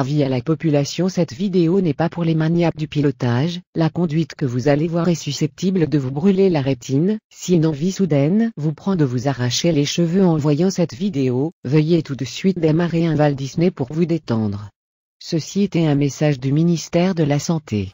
Avis à la population cette vidéo n'est pas pour les maniaques du pilotage, la conduite que vous allez voir est susceptible de vous brûler la rétine, si une envie soudaine vous prend de vous arracher les cheveux en voyant cette vidéo, veuillez tout de suite démarrer un Val Disney pour vous détendre. Ceci était un message du ministère de la Santé.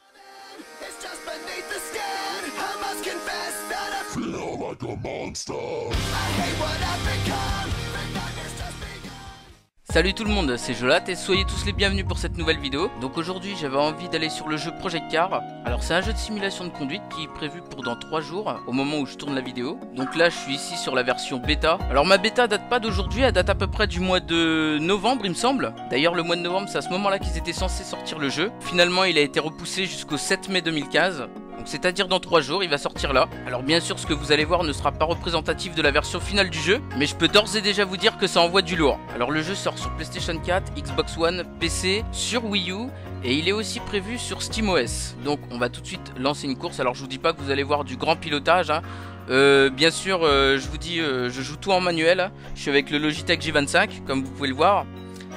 Salut tout le monde, c'est Jolat et soyez tous les bienvenus pour cette nouvelle vidéo. Donc aujourd'hui j'avais envie d'aller sur le jeu Project Car. Alors c'est un jeu de simulation de conduite qui est prévu pour dans 3 jours au moment où je tourne la vidéo. Donc là je suis ici sur la version bêta. Alors ma bêta date pas d'aujourd'hui, elle date à peu près du mois de novembre il me semble. D'ailleurs le mois de novembre c'est à ce moment là qu'ils étaient censés sortir le jeu. Finalement il a été repoussé jusqu'au 7 mai 2015. Donc c'est-à-dire dans 3 jours, il va sortir là. Alors bien sûr, ce que vous allez voir ne sera pas représentatif de la version finale du jeu, mais je peux d'ores et déjà vous dire que ça envoie du lourd. Alors le jeu sort sur PlayStation 4, Xbox One, PC, sur Wii U, et il est aussi prévu sur SteamOS. Donc on va tout de suite lancer une course. Alors je vous dis pas que vous allez voir du grand pilotage. hein. Euh, bien sûr, euh, je vous dis, euh, je joue tout en manuel. Je suis avec le Logitech G25, comme vous pouvez le voir.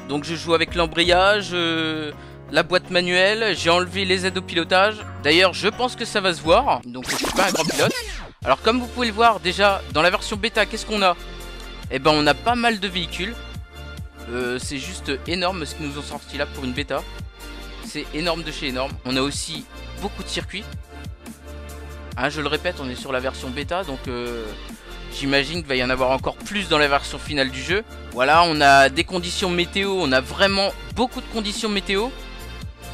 Donc je joue avec l'embrayage, la boîte manuelle, j'ai enlevé les aides au pilotage. D'ailleurs, je pense que ça va se voir, donc je suis pas un grand pilote. Alors comme vous pouvez le voir, déjà, dans la version bêta, qu'est-ce qu'on a? Eh ben, on a pas mal de véhicules. Euh, c'est juste énorme ce qu'ils nous ont sorti là pour une bêta. C'est énorme de chez énorme. On a aussi beaucoup de circuits. Hein, je le répète, on est sur la version bêta, donc euh, j'imagine qu'il va y en avoir encore plus dans la version finale du jeu. Voilà, on a des conditions météo, on a vraiment beaucoup de conditions météo.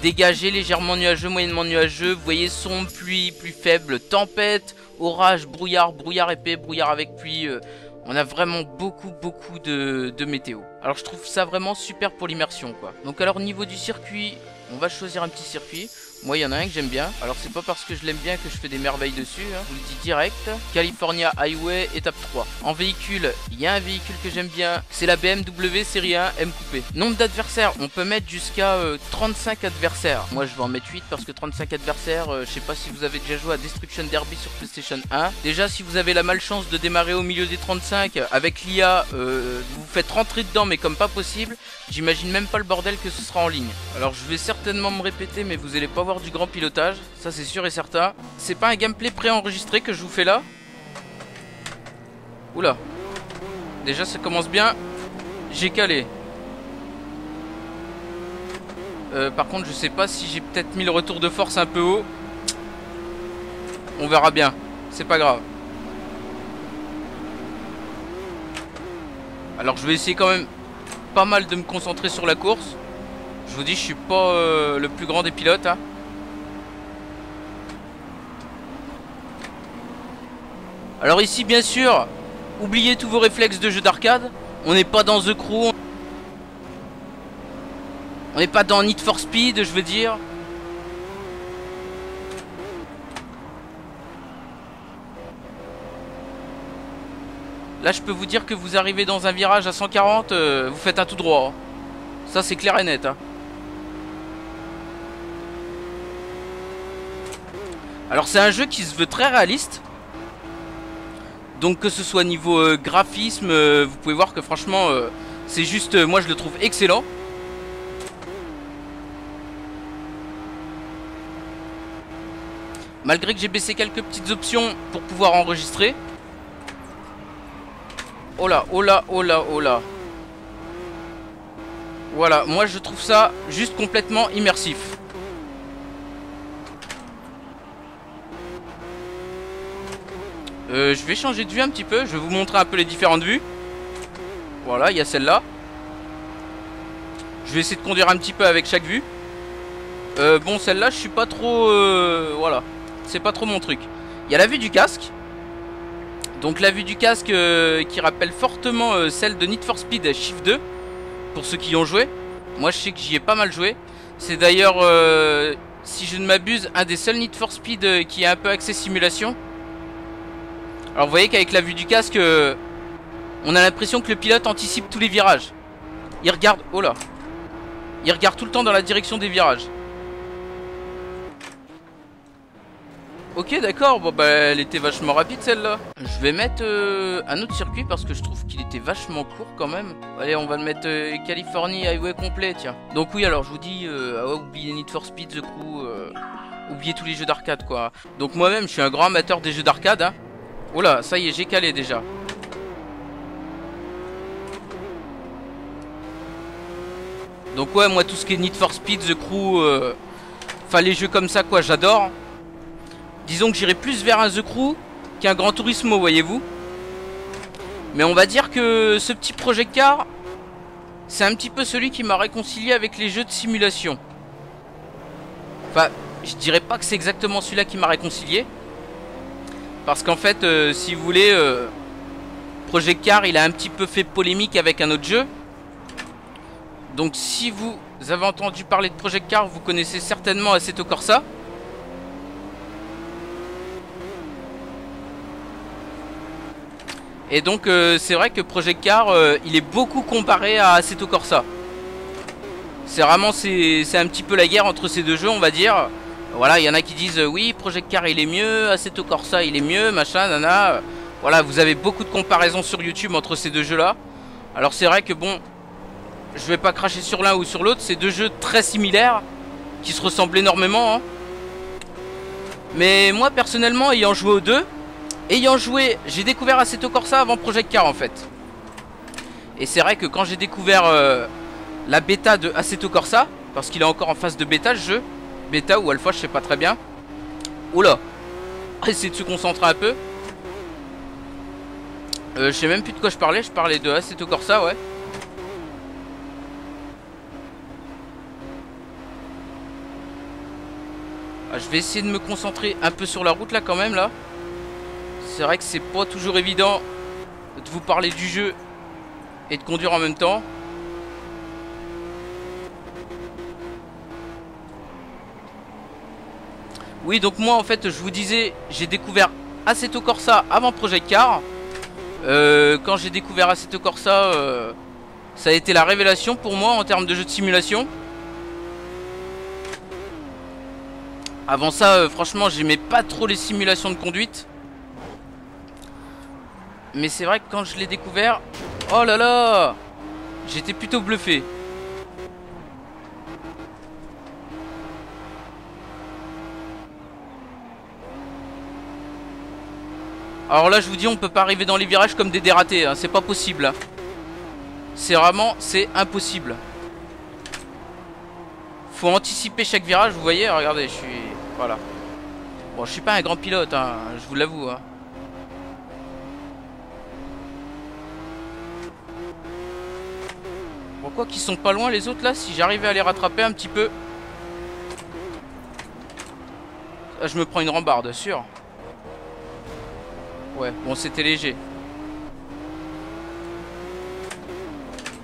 Dégagé, légèrement nuageux, moyennement nuageux, vous voyez sombre, pluie, pluie faible, tempête, orage, brouillard, brouillard épais, brouillard avec pluie. euh, on a vraiment beaucoup, beaucoup de, de météo. Alors je trouve ça vraiment super pour l'immersion quoi. Donc alors au niveau du circuit, on va choisir un petit circuit. Moi, il y en a un que j'aime bien. Alors, c'est pas parce que je l'aime bien que je fais des merveilles dessus. hein. Je vous le dis direct. California Highway, étape 3. En véhicule, il y a un véhicule que j'aime bien. C'est la BMW série 1 M Coupé. Nombre d'adversaires, on peut mettre jusqu'à euh, 35 adversaires. Moi, je vais en mettre 8 parce que 35 adversaires, euh, je sais pas si vous avez déjà joué à Destruction Derby sur PlayStation 1. Déjà, si vous avez la malchance de démarrer au milieu des 35 avec l'IA, euh, vous vous faites rentrer dedans, mais comme pas possible. J'imagine même pas le bordel que ce sera en ligne. Alors je vais certainement me répéter mais vous allez pas voir du grand pilotage, ça c'est sûr et certain. C'est pas un gameplay préenregistré que je vous fais là. Oula. Déjà ça commence bien. J'ai calé. Euh, par contre je sais pas si j'ai peut-être mis le retour de force un peu haut. On verra bien. C'est pas grave. Alors je vais essayer quand même pas mal de me concentrer sur la course. Je vous dis, je suis pas euh, le plus grand des pilotes. hein. Alors ici, bien sûr, oubliez tous vos réflexes de jeu d'arcade. On n'est pas dans The Crew. On n'est pas dans Need for Speed, je veux dire. Là, je peux vous dire que vous arrivez dans un virage à 140, euh, vous faites un tout droit. Ça, c'est clair et net. hein. Alors, c'est un jeu qui se veut très réaliste. Donc, que ce soit niveau euh, graphisme, euh, vous pouvez voir que franchement, c'est juste, moi, je le trouve excellent. Malgré que j'ai baissé quelques petites options pour pouvoir enregistrer. Oh là, oh là, oh là, oh là. Voilà, moi je trouve ça juste complètement immersif. Euh, je vais changer de vue un petit peu, je vais vous montrer un peu les différentes vues. Voilà, il y a celle-là. Je vais essayer de conduire un petit peu avec chaque vue. Euh, bon, celle-là, je suis pas trop... euh, voilà, c'est pas trop mon truc. Il y a la vue du casque. Donc la vue du casque euh, qui rappelle fortement euh, celle de Need for Speed Shift 2 pour ceux qui y ont joué. Moi je sais que j'y ai pas mal joué. C'est d'ailleurs, euh, si je ne m'abuse, un des seuls Need for Speed qui est un peu axé simulation. Alors vous voyez qu'avec la vue du casque, on a l'impression que le pilote anticipe tous les virages. Il regarde, oh là, il regarde tout le temps dans la direction des virages. Ok, d'accord, bon bah elle était vachement rapide celle-là. Je vais mettre euh, un autre circuit parce que je trouve qu'il était vachement court quand même. Allez, on va le mettre euh, Californie Highway complet, tiens. Donc oui, alors je vous dis, euh, ah oubliez Need for Speed, The Crew, euh, oubliez tous les jeux d'arcade quoi. Donc moi-même, je suis un grand amateur des jeux d'arcade. Hein. Oh là, ça y est, j'ai calé déjà. Donc ouais, moi tout ce qui est Need for Speed, The Crew, enfin les jeux comme ça quoi, j'adore. Disons que j'irai plus vers un The Crew qu'un Grand Turismo, voyez-vous. Mais on va dire que ce petit Project Car, c'est un petit peu celui qui m'a réconcilié avec les jeux de simulation. Enfin, je dirais pas que c'est exactement celui-là qui m'a réconcilié. Parce qu'en fait, euh, si vous voulez, euh, Project Car, il a un petit peu fait polémique avec un autre jeu. Donc si vous avez entendu parler de Project Car, vous connaissez certainement Assetto Corsa. Et donc euh, c'est vrai que Project Car, euh, il est beaucoup comparé à Assetto Corsa. C'est vraiment c'est un petit peu la guerre entre ces deux jeux, on va dire. Voilà, il y en a qui disent euh, oui, Project Car il est mieux, Assetto Corsa il est mieux, machin, nana. Voilà, vous avez beaucoup de comparaisons sur YouTube entre ces deux jeux-là. Alors c'est vrai que bon, je vais pas cracher sur l'un ou sur l'autre, c'est deux jeux très similaires qui se ressemblent énormément. hein. Mais moi personnellement, ayant joué aux deux, ayant joué, j'ai découvert Assetto Corsa avant Project Car en fait. Et c'est vrai que quand j'ai découvert euh, la bêta de Assetto Corsa, parce qu'il est encore en phase de bêta le jeu, bêta ou alpha, je sais pas très bien. Oula, essayer de se concentrer un peu. Euh, je sais même plus de quoi je parlais, je parlais de Assetto Corsa, ouais. Ah, je vais essayer de me concentrer un peu sur la route là quand même là. C'est vrai que c'est pas toujours évident de vous parler du jeu et de conduire en même temps. Oui, donc moi en fait, je vous disais, j'ai découvert Assetto Corsa avant Project Car. Euh, quand j'ai découvert Assetto Corsa, euh, ça a été la révélation pour moi en termes de jeu de simulation. Avant ça, euh, franchement, j'aimais pas trop les simulations de conduite. Mais c'est vrai que quand je l'ai découvert, oh là là, j'étais plutôt bluffé. Alors là, je vous dis, on peut pas arriver dans les virages comme des dératés, hein, c'est pas possible. C'est vraiment, c'est impossible. Faut anticiper chaque virage, vous voyez, regardez, je suis... Voilà. Bon, je suis pas un grand pilote, hein, je vous l'avoue. Hein. Bon, quoi qu'ils sont pas loin les autres là, si j'arrivais à les rattraper un petit peu... Ah, je me prends une rambarde, sûr. Ouais, bon, c'était léger.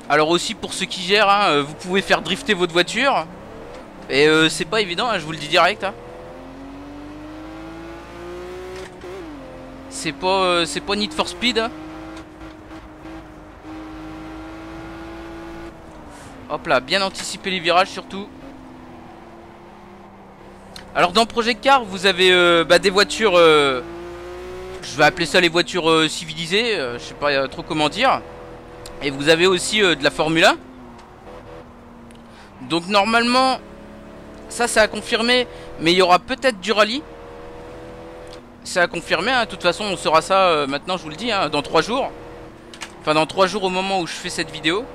Alors aussi, pour ceux qui gèrent, hein, euh, vous pouvez faire drifter votre voiture. Et euh, c'est pas évident, hein, je vous le dis direct. hein. C'est pas, euh, c'est pas Need for Speed. Hop là, bien anticiper les virages surtout. Alors dans Project Car, vous avez euh, bah, des voitures, euh, je vais appeler ça les voitures euh, civilisées, je sais pas trop comment dire. Et vous avez aussi de la Formule 1. Donc normalement, ça c'est à confirmer, mais il y aura peut-être du rallye. C'est à confirmer, hein. de toute façon on saura ça maintenant, je vous le dis, hein, dans 3 jours. Enfin dans 3 jours au moment où je fais cette vidéo.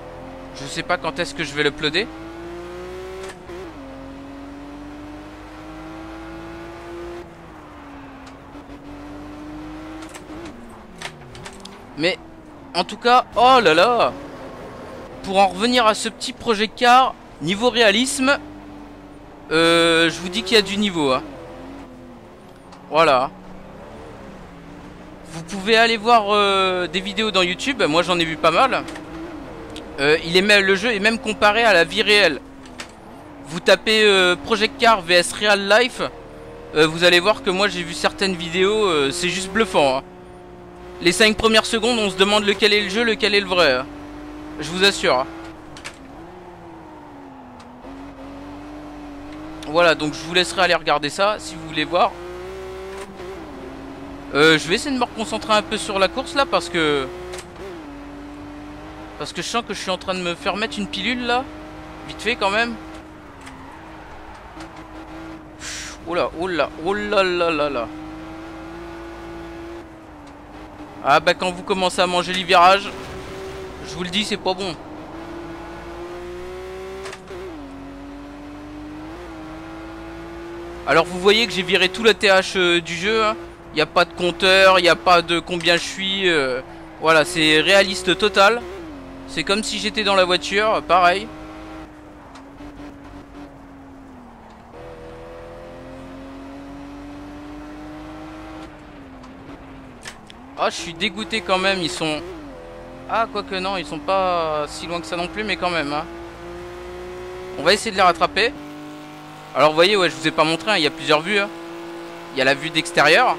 Je sais pas quand est-ce que je vais l'uploader. Mais en tout cas, oh là là Pour en revenir à ce petit projet car, niveau réalisme, euh, je vous dis qu'il y a du niveau. hein. Voilà. Vous pouvez aller voir euh, des vidéos dans YouTube, moi j'en ai vu pas mal. Euh, il est le jeu est même comparé à la vie réelle. Vous tapez euh, Project Car vs Real Life, euh, vous allez voir que moi j'ai vu certaines vidéos, c'est juste bluffant. hein. Les 5 premières secondes, on se demande lequel est le jeu, lequel est le vrai. hein. Je vous assure. hein. Voilà, donc je vous laisserai aller regarder ça si vous voulez voir. Je vais essayer de me reconcentrer un peu sur la course là parce que... Parce que je sens que je suis en train de me faire mettre une pilule là. Vite fait quand même. Oula, oula, oula là là là. Ah bah quand vous commencez à manger les virages, je vous le dis, c'est pas bon. Alors vous voyez que j'ai viré tout la TH euh, du jeu. Il hein. n'y a pas de compteur, il n'y a pas de combien je suis. Euh, voilà, c'est réaliste total. C'est comme si j'étais dans la voiture, pareil. Ah, je suis dégoûté quand même, ils sont... Ah, quoique non, ils sont pas si loin que ça non plus, mais quand même. Hein. On va essayer de les rattraper. Alors, vous voyez, ouais, je vous ai pas montré, hein, il y a plusieurs vues. Hein. Il y a la vue d'extérieur.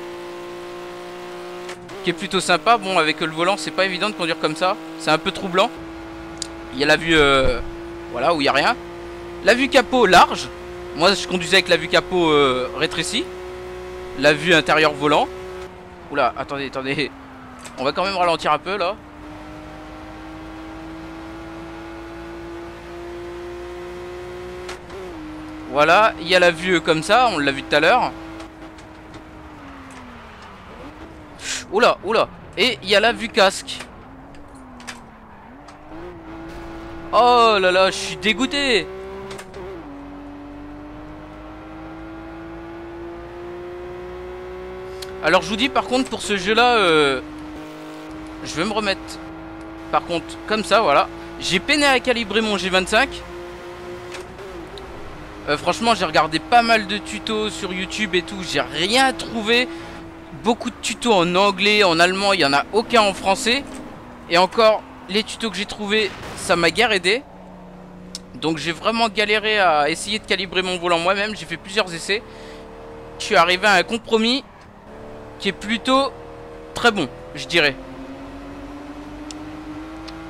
Qui est plutôt sympa. Bon, avec le volant, c'est pas évident de conduire comme ça. C'est un peu troublant. Il y a la vue... Euh, voilà, où il n'y a rien. La vue capot large. Moi, je conduisais avec la vue capot euh, rétrécie. La vue intérieur volant. Oula, attendez, attendez. On va quand même ralentir un peu là. Voilà, il y a la vue comme ça, on l'a vu tout à l'heure. Oula, oula. Et il y a la vue casque. Oh là là, je suis dégoûté. Alors je vous dis par contre pour ce jeu là euh, Je vais me remettre Par contre comme ça voilà J'ai peiné à calibrer mon G25 euh, Franchement j'ai regardé pas mal de tutos sur YouTube et tout J'ai rien trouvé Beaucoup de tutos en anglais, en allemand Il y en a aucun en français. Et encore les tutos que j'ai trouvé Ça m'a guère aidé. Donc j'ai vraiment galéré à essayer de calibrer mon volant moi-même. J'ai fait plusieurs essais. Je suis arrivé à un compromis qui est plutôt très bon, je dirais.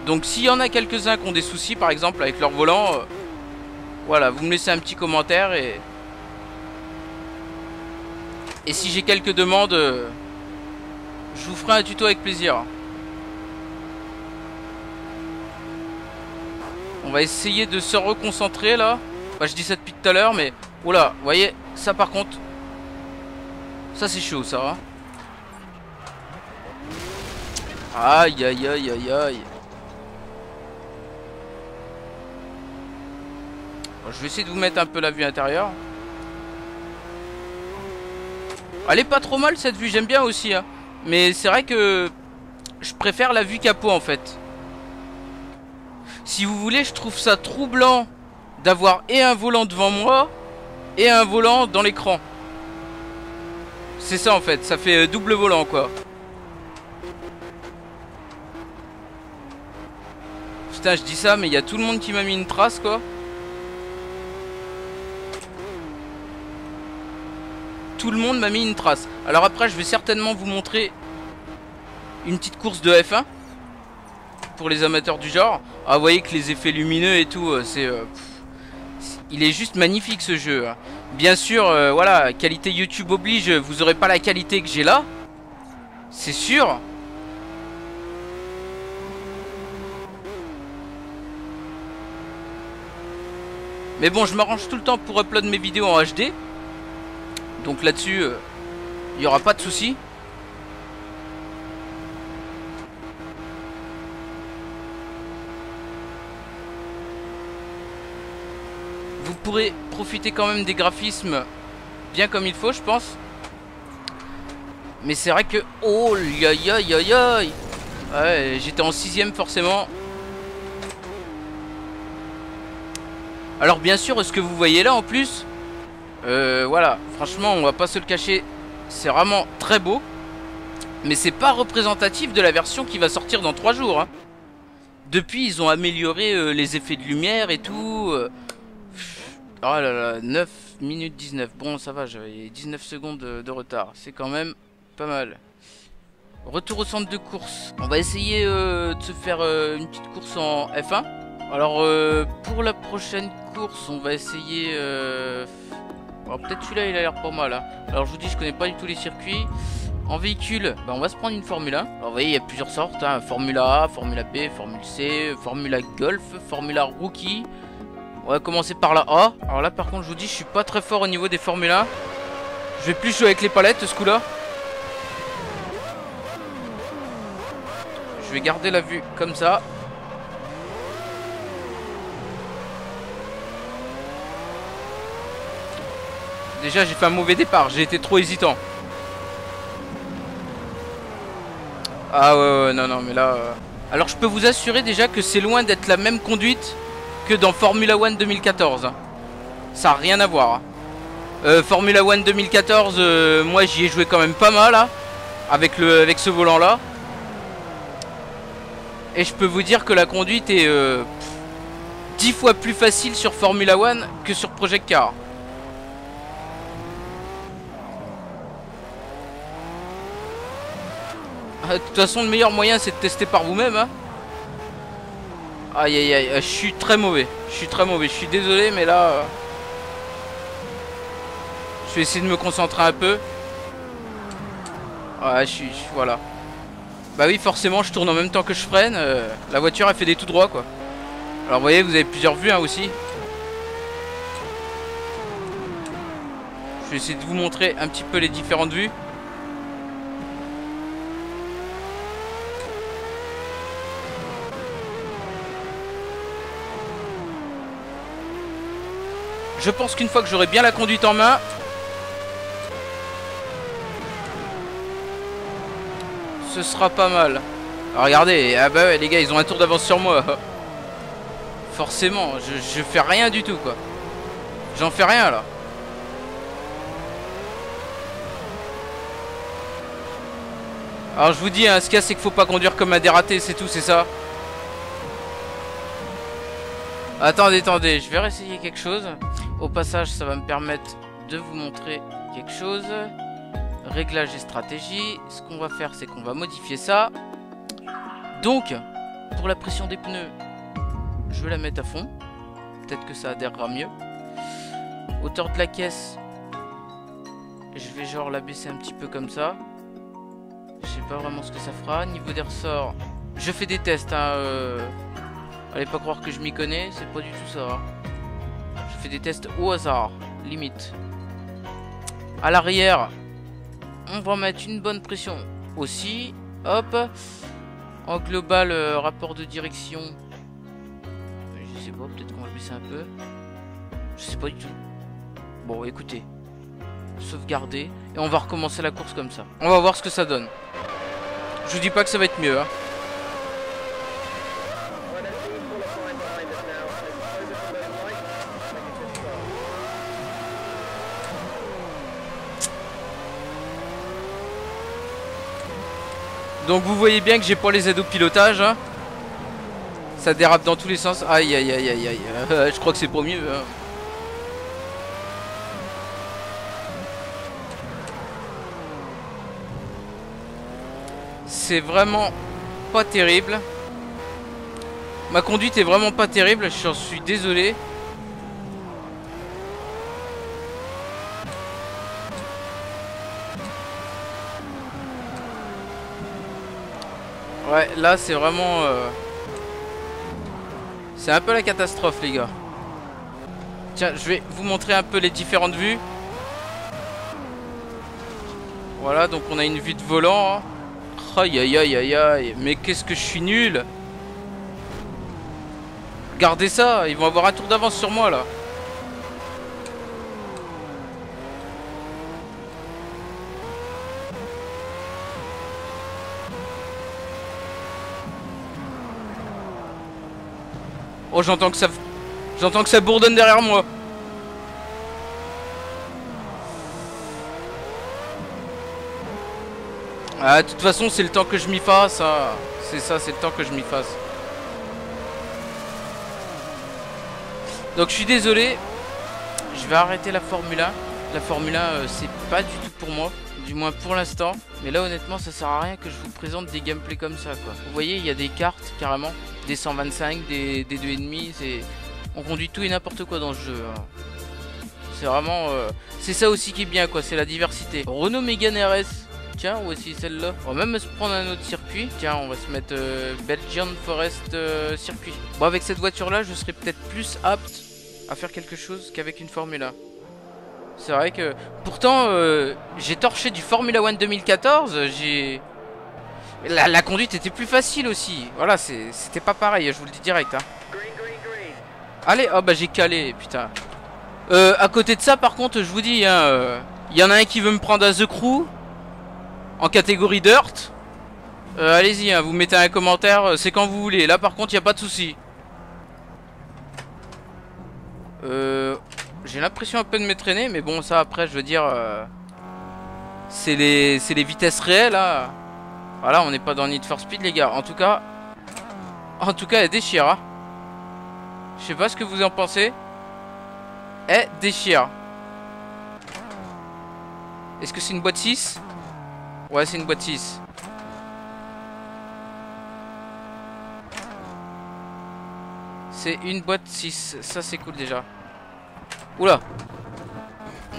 Donc s'il y en a quelques-uns qui ont des soucis, par exemple, avec leur volant, euh, voilà, vous me laissez un petit commentaire et... Et si j'ai quelques demandes, euh, je vous ferai un tuto avec plaisir. On va essayer de se reconcentrer là. Je dis ça depuis tout à l'heure, mais... Oula, vous voyez, ça par contre... Ça c'est chaud, ça. Hein Aïe aïe aïe aïe aïe. je vais essayer de vous mettre un peu la vue intérieure. Elle est pas trop mal cette vue, j'aime bien aussi. Hein. Mais c'est vrai que je préfère la vue capot en fait. Si vous voulez, je trouve ça troublant d'avoir et un volant devant moi et un volant dans l'écran. C'est ça en fait, ça fait euh, double volant quoi. Putain, je dis ça, mais il y a tout le monde qui m'a mis une trace, quoi. Tout le monde m'a mis une trace. Alors après, je vais certainement vous montrer une petite course de F1 pour les amateurs du genre. Ah, vous voyez que les effets lumineux et tout, euh, c'est... Euh, il est juste magnifique ce jeu. Hein. Bien sûr, euh, voilà, qualité YouTube oblige, vous aurez pas la qualité que j'ai là. C'est sûr. Mais bon, je m'arrange tout le temps pour upload mes vidéos en HD. Donc là-dessus, euh, il n'y aura pas de souci. Vous pourrez profiter quand même des graphismes bien comme il faut, je pense. Mais c'est vrai que... Oh, aïe aïe aïe aïe Ouais, j'étais en sixième forcément. Alors bien sûr, ce que vous voyez là en plus, euh, voilà, franchement, on va pas se le cacher, c'est vraiment très beau. Mais c'est pas représentatif de la version qui va sortir dans 3 jours. Hein. Depuis, ils ont amélioré euh, les effets de lumière et tout. Euh. Oh là là, 9 minutes 19. Bon, ça va, j'avais 19 secondes de, retard. C'est quand même pas mal. Retour au centre de course. On va essayer de se faire une petite course en F1. Alors, pour la prochaine on va essayer... Euh... peut-être celui-là, il a l'air pas mal. Hein. Alors, je vous dis, je connais pas du tout les circuits. En véhicule, bah, on va se prendre une Formule 1. Alors vous voyez, il y a plusieurs sortes. Hein. Formula A, Formula B, Formule C, Formula Golf, Formula Rookie. On va commencer par la A. Alors là par contre je vous dis je suis pas très fort au niveau des Formule 1. Je vais plus jouer avec les palettes ce coup là. Je vais garder la vue comme ça. Déjà j'ai fait un mauvais départ, j'ai été trop hésitant. Ah ouais ouais non non mais là... Euh... Alors je peux vous assurer déjà que c'est loin d'être la même conduite que dans Formula One 2014. Ça n'a rien à voir. Euh, Formula One 2014, euh, moi j'y ai joué quand même pas mal hein, avec, le, avec ce volant là. Et je peux vous dire que la conduite est euh, 10 fois plus facile sur Formula One que sur Project Car. De toute façon, le meilleur moyen c'est de tester par vous-même. Hein. Aïe aïe aïe, je suis très mauvais. Je suis très mauvais. Je suis désolé, mais là. Euh, je vais essayer de me concentrer un peu. Ouais, je suis. Voilà. Bah oui, forcément, je tourne en même temps que je freine. Euh, la voiture, elle fait des tout droits, quoi. Alors, vous voyez, vous avez plusieurs vues hein, aussi. Je vais essayer de vous montrer un petit peu les différentes vues. Je pense qu'une fois que j'aurai bien la conduite en main... Ce sera pas mal. Alors regardez, ah bah les gars, ils ont un tour d'avance sur moi. Forcément, je, fais rien du tout quoi. J'en fais rien là. Alors je vous dis, hein, ce qu'il y c'est qu'il faut pas conduire comme un dératé, c'est tout, c'est ça. Attendez, attendez, je vais réessayer quelque chose. Au passage, ça va me permettre de vous montrer quelque chose. Réglage et stratégie. Ce qu'on va faire, c'est qu'on va modifier ça. Donc, pour la pression des pneus, je vais la mettre à fond. Peut-être que ça adhérera mieux. Hauteur de la caisse, je vais genre la baisser un petit peu comme ça. Je sais pas vraiment ce que ça fera. Niveau des ressorts, je fais des tests. Hein, euh Allez pas croire que je m'y connais, c'est pas du tout ça. Je des tests au hasard, limite. À l'arrière, on va mettre une bonne pression aussi. Hop. En global, euh, rapport de direction. Je sais pas, peut-être qu'on va baisser un peu. Je sais pas du tout. Bon, écoutez. Sauvegarder. Et on va recommencer la course comme ça. On va voir ce que ça donne. Je vous dis pas que ça va être mieux. Hein. Donc vous voyez bien que j'ai pas les aides au pilotage. Hein. Ça dérape dans tous les sens. Aïe aïe aïe aïe aïe. je crois que c'est pour mieux. Hein. C'est vraiment pas terrible. Ma conduite est vraiment pas terrible. Je suis désolé. Ouais, là c'est vraiment... Euh, c'est un peu la catastrophe les gars. Tiens, je vais vous montrer un peu les différentes vues. Voilà, donc on a une vue de volant. Hein. Aïe aïe aïe aïe aïe. Mais qu'est-ce que je suis nul. Regardez ça, ils vont avoir un tour d'avance sur moi là. Oh, j'entends que ça... J'entends que ça bourdonne derrière moi. Ah, de toute façon, c'est le temps que je m'y fasse. Hein. C'est ça, c'est le temps que je m'y fasse. Donc, je suis désolé. Je vais arrêter la Formule 1. La Formule 1, euh, c'est pas du tout pour moi. Du moins pour l'instant. Mais là, honnêtement, ça sert à rien que je vous présente des gameplays comme ça, quoi. Vous voyez, il y a des cartes, carrément des 125, des, des 2,5, c'est... On conduit tout et n'importe quoi dans ce jeu. Hein. C'est vraiment... Euh, c'est ça aussi qui est bien, quoi, c'est la diversité. Renault Mégane RS, Tiens, va essayer celle-là. On va même se prendre un autre circuit. Tiens, on va se mettre euh, Belgian Forest euh, Circuit. Bon, avec cette voiture-là, je serais peut-être plus apte à faire quelque chose qu'avec une Formula. C'est vrai que... Pourtant, j'ai torché du Formula One 2014. J'ai... La, conduite était plus facile aussi. Voilà, c'était pas pareil, je vous le dis direct. Hein. Allez, oh bah j'ai calé, putain. Euh, à côté de ça, par contre, je vous dis, hein, euh, il y en a un qui veut me prendre à The Crew en catégorie Dirt. Euh, Allez-y, hein, vous mettez un commentaire, euh, c'est quand vous voulez. Là, par contre, il n'y a pas de souci. J'ai l'impression un peu de m'étraîner, mais bon, ça après, je veux dire, c'est les, les vitesses réelles. Voilà, on n'est pas dans Need for Speed, les gars. En tout cas, en tout cas, elle déchire. Hein. Je sais pas ce que vous en pensez. Elle déchire. Est-ce que c'est une boîte 6 Ouais, c'est une boîte 6. C'est une boîte 6. Ça, c'est cool déjà. Oula.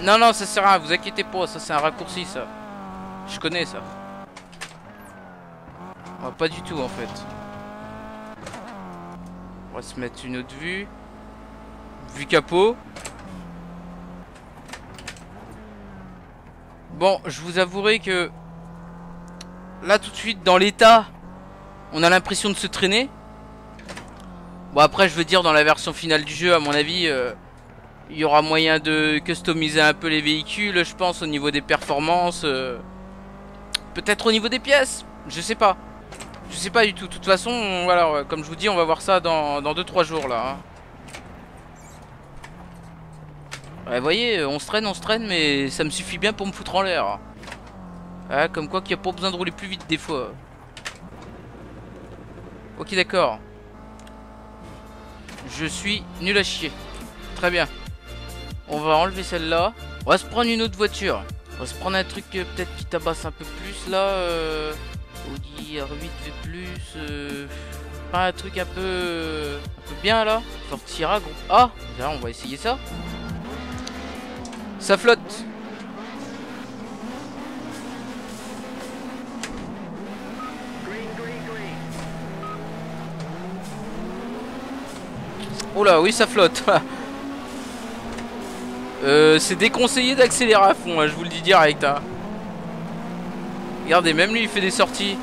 Non, non, ça sert à rien. Vous inquiétez pas. Ça, c'est un raccourci, ça. Je connais ça. Oh, pas du tout, en fait. On va se mettre une autre vue. Vue capot. Bon, je vous avouerai que là tout de suite dans l'état, on a l'impression de se traîner. Bon après je veux dire dans la version finale du jeu à mon avis euh, il y aura moyen de customiser un peu les véhicules je pense au niveau des performances euh, peut-être au niveau des pièces je sais pas je sais pas du tout de toute façon on- voilà comme je vous dis on va voir ça dans 2-3 jours là hein. Vous voyez, on se traîne, on se traîne, mais ça me suffit bien pour me foutre en l'air. Ouais, comme quoi qu'il n'y a pas besoin de rouler plus vite des fois. Ok, d'accord. Je suis nul à chier. Très bien. On va enlever celle-là. On va se prendre une autre voiture. On va se prendre un truc euh, peut-être qui tabasse un peu plus là. Euh... Audi R8 fait plus. Euh... Pas un truc un peu, un peu bien là. Sortira gros. Ah, là, on va essayer ça. Ça flotte. Oh là, oui, ça flotte. euh, c'est déconseillé d'accélérer à fond, hein, je vous le dis direct. hein. Regardez, même lui, il fait des sorties.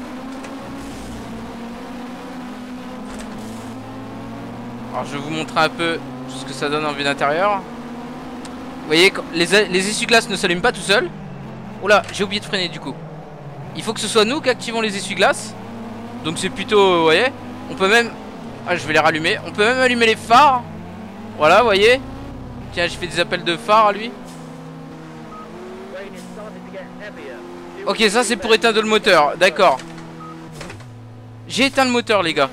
Alors, je vais vous montrer un peu ce que ça donne en vue d'intérieur. Vous voyez, les, les essuie-glaces ne s'allument pas tout seuls. Oula, j'ai oublié de freiner du coup. Il faut que ce soit nous qui activons les essuie-glaces. Donc c'est plutôt, euh, vous voyez, on peut même... Ah, je vais les rallumer. On peut même allumer les phares. Voilà, vous voyez. Tiens, j'ai fait des appels de phares à lui. Ok, ça c'est pour éteindre le moteur. D'accord. J'ai éteint le moteur, les gars.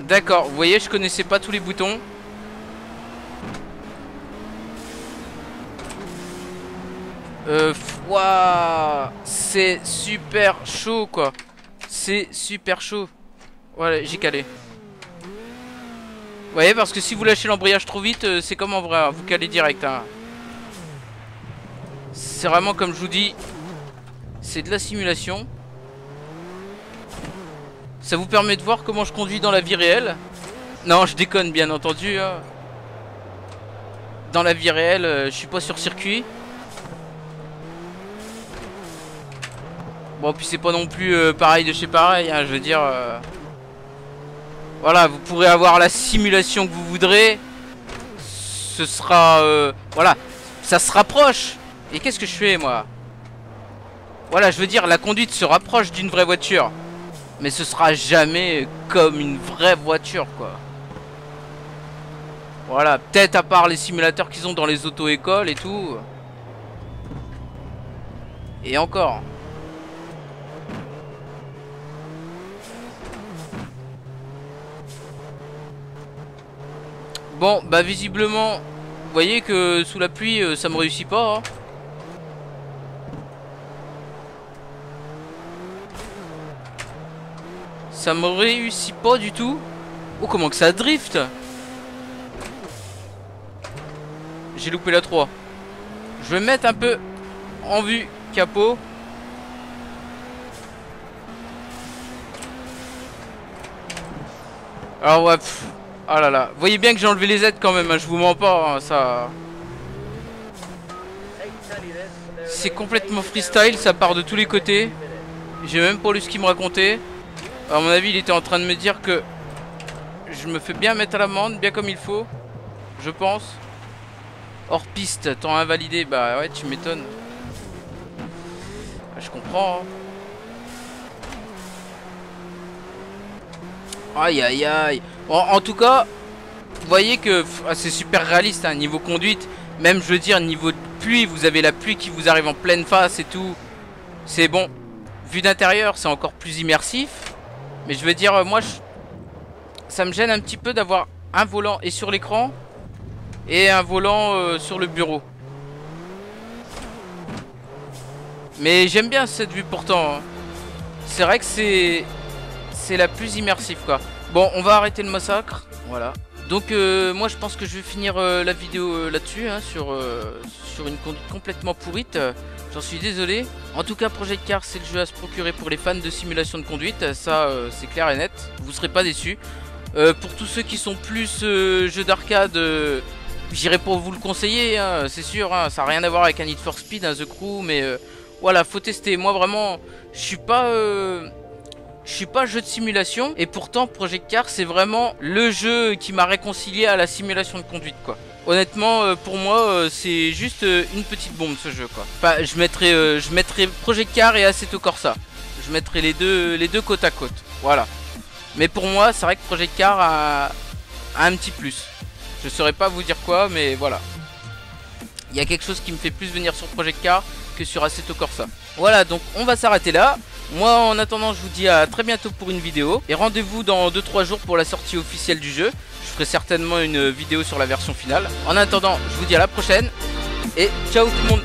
D'accord, vous voyez, je connaissais pas tous les boutons. Euh, waouh, c'est super chaud quoi. C'est super chaud. Voilà, j'ai calé. Vous voyez, parce que si vous lâchez l'embrayage trop vite, euh, c'est comme en vrai, hein, vous calez direct. hein. C'est vraiment comme je vous dis, c'est de la simulation. Ça vous permet de voir comment je conduis dans la vie réelle. Non, je déconne bien entendu. hein. Dans la vie réelle, euh, je suis pas sur circuit. Bon, puis c'est pas non plus euh, pareil de chez pareil, hein, je veux dire... euh, Voilà, vous pourrez avoir la simulation que vous voudrez. Ce sera... Voilà, ça se rapproche. Et qu'est-ce que je fais, moi? Voilà, je veux dire, la conduite se rapproche d'une vraie voiture. Mais ce sera jamais comme une vraie voiture, quoi. Voilà, peut-être à part les simulateurs qu'ils ont dans les auto-écoles et tout. Et encore. Bon, bah visiblement, vous voyez que sous la pluie, euh, ça me réussit pas. hein. Ça me réussit pas du tout. Oh, comment que ça drift? J'ai loupé la 3. Je vais mettre un peu en vue, capot. Alors ouais, ah là là. Vous voyez bien que j'ai enlevé les aides quand même, hein, je vous mens pas, hein, ça... C'est complètement freestyle, ça part de tous les côtés. J'ai même pas lu ce qu'il me racontait. À mon avis, il était en train de me dire que je me fais bien mettre à l'amende, bien comme il faut. Je pense. Hors piste, temps invalidé, bah ouais, tu m'étonnes. Ah, je comprends. Hein. Aïe aïe aïe. en tout cas, vous voyez que ah, c'est super réaliste, hein, niveau conduite. Même, je veux dire, niveau pluie, vous avez la pluie qui vous arrive en pleine face et tout. C'est bon. Vu d'intérieur, c'est encore plus immersif. Mais je veux dire, euh, moi, ça me gêne un petit peu d'avoir un volant et sur l'écran et un volant euh, sur le bureau. Mais j'aime bien cette vue pourtant. Hein. C'est vrai que c'est c'est la plus immersive quoi. Bon, on va arrêter le massacre. Voilà. Donc euh, moi je pense que je vais finir la vidéo là-dessus, hein, sur, sur une conduite complètement pourrite. J'en suis désolé. En tout cas Project Car c'est le jeu à se procurer pour les fans de simulation de conduite. Ça c'est clair et net. Vous serez pas déçus. pour tous ceux qui sont plus jeux d'arcade, j'irai pour vous le conseiller, hein, c'est sûr. Hein. ça n'a rien à voir avec un Need for Speed, un The Crew, mais voilà, faut tester. Moi vraiment, je suis pas suis pas jeu de simulation et pourtant Project Car c'est vraiment le jeu qui m'a réconcilié à la simulation de conduite quoi. Honnêtement euh, pour moi euh, c'est juste euh, une petite bombe ce jeu quoi. Je mettrai je mettrai Project Car et Assetto Corsa. Je mettrai les deux les deux côte à côte. Voilà. Mais pour moi c'est vrai que Project Car a, a un petit plus. Je saurais pas vous dire quoi mais voilà. Il y a quelque chose qui me fait plus venir sur Project Car que sur Assetto Corsa. Voilà donc on va s'arrêter là. Moi en attendant je vous dis à très bientôt pour une vidéo et rendez-vous dans 2-3 jours pour la sortie officielle du jeu. Je ferai certainement une vidéo sur la version finale. En attendant je vous dis à la prochaine et ciao tout le monde